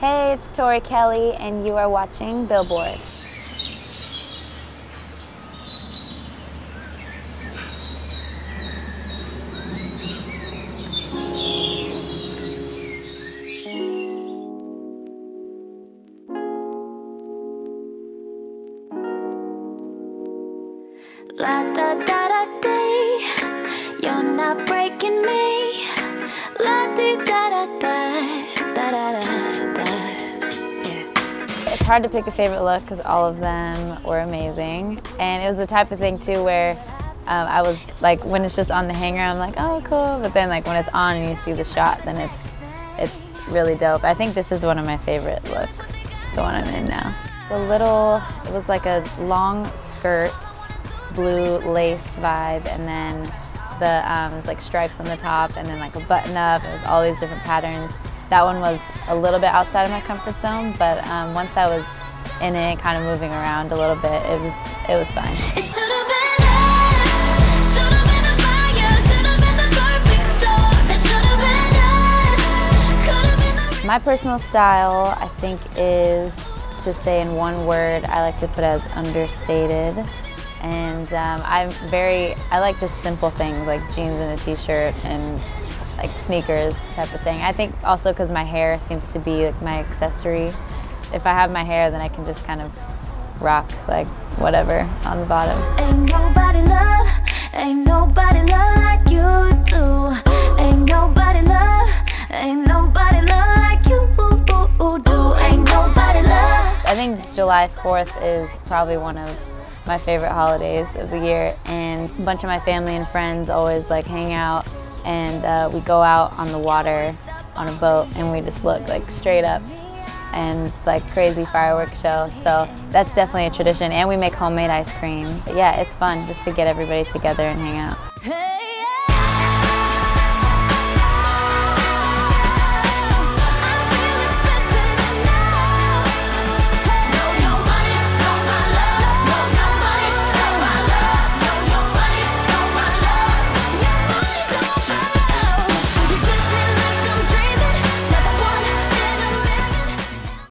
Hey, it's Tori Kelly, and you are watching Billboard. La da da hard to pick a favorite look because all of them were amazing, and it was the type of thing too where. Um, I was like, when it's just on the hanger, I'm like, oh, cool. But then, like, when it's on and you see the shot, then it's it's really dope. I think this is one of my favorite looks, the one I'm in now. The little, it was like a long skirt blue lace vibe and then the um, was like stripes on the top and then like a button up. It was all these different patterns. That one was a little bit outside of my comfort zone, but um, once I was in it, kind of moving around a little bit, it was it was fine. It My personal style, I think, is to say in one word, I like to put as understated. And um, I'm very, I like just simple things like jeans and a t-shirt and like sneakers type of thing. I think also because my hair seems to be like my accessory. If I have my hair, then I can just kind of rock like whatever on the bottom. Ain't nobody love, ain't nobody love like you do. Ain't nobody love, ain't nobody love like you do. Ain't nobody love. I think July 4th is probably one of my favorite holidays of the year and a bunch of my family and friends always like hang out and uh, we go out on the water on a boat and we just look like straight up and it's like crazy fireworks show so that's definitely a tradition and we make homemade ice cream but yeah it's fun just to get everybody together and hang out.